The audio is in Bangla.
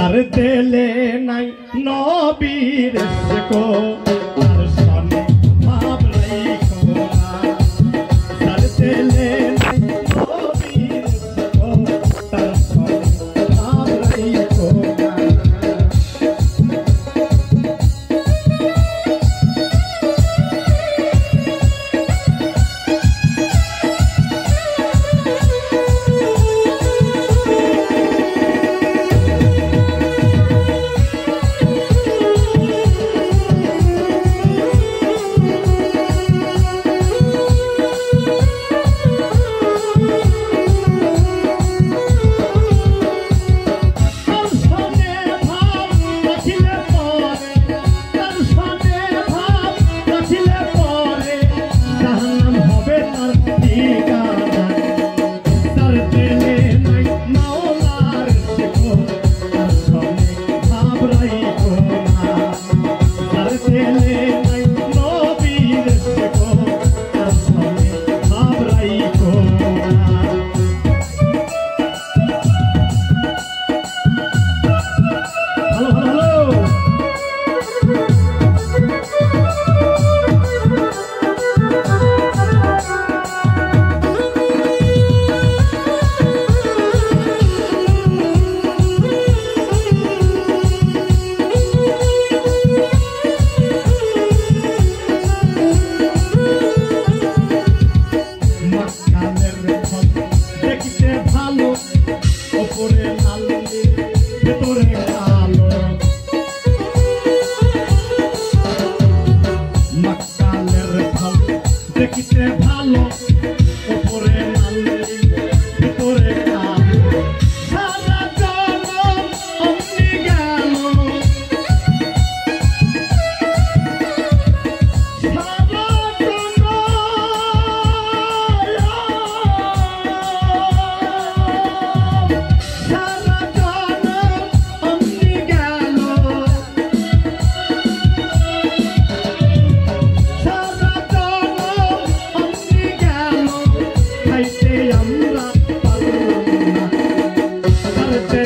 তার দেলে নাই নবীর কো তার তেলে